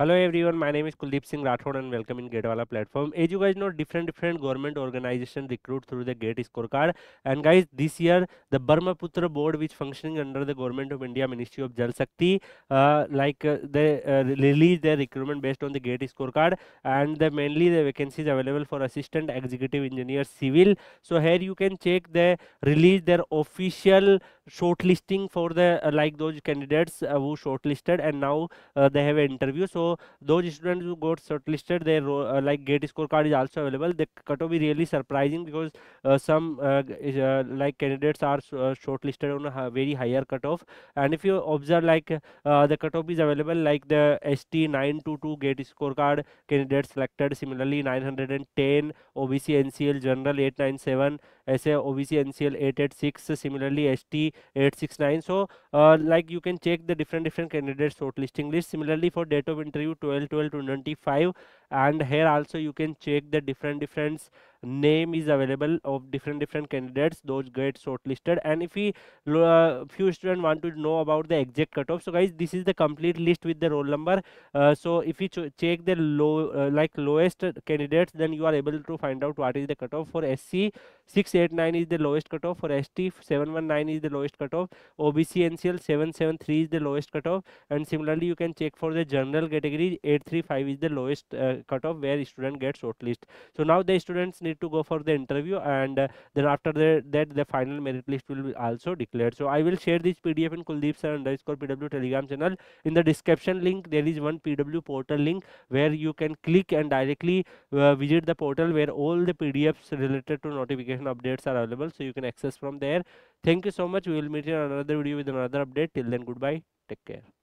Hello everyone, my name is Kuldeep Singh Rathod and welcome in GATE Wallah platform. As you guys know, different different government organization recruit through the GATE scorecard. And guys, this year the Brahmaputra board, which functioning under the government of India Ministry of Jal Shakti, uh, like uh, they uh, release their recruitment based on the GATE scorecard, and the mainly the vacancies available for assistant executive engineer civil. So here you can check the release their official shortlisting for the uh, like those candidates uh, who shortlisted and now uh, they have an interview. So those students who got shortlisted their uh, like gate scorecard is also available. The cutoff is really surprising because uh, some uh, is, uh, like candidates are shortlisted on a very higher cutoff. And if you observe like the cutoff is available like the st 922 gate scorecard candidates selected. Similarly 910 obc ncl general 897 SA OBC NCL 886 similarly ST 869 so uh, like you can check the different different candidates shortlisting list. Similarly for date of interview 12 12 25 and here also you can check the different different name is available of different different candidates those get shortlisted. And if we uh, few students want to know about the exact cutoff so guys this is the complete list with the roll number. Uh, so if you check the low uh, like lowest candidates then you are able to find out what is the cutoff for sc 689 is the lowest cutoff for st 719 is the lowest cutoff obc ncl 773 is the lowest cutoff. And similarly you can check for the general category 835 is the lowest uh, cutoff where student gets shortlist so now the students need to go for the interview and uh, then after the, that the final merit list will be also declared. So i will share this pdf in kuldeep sir underscore pw telegram channel. In the description link there is one pw portal link where you can click and directly uh, visit the portal where all the pdfs related to notification updates are available. So you can access from there. Thank you so much. We will meet in another video with another update. Till then goodbye. Take care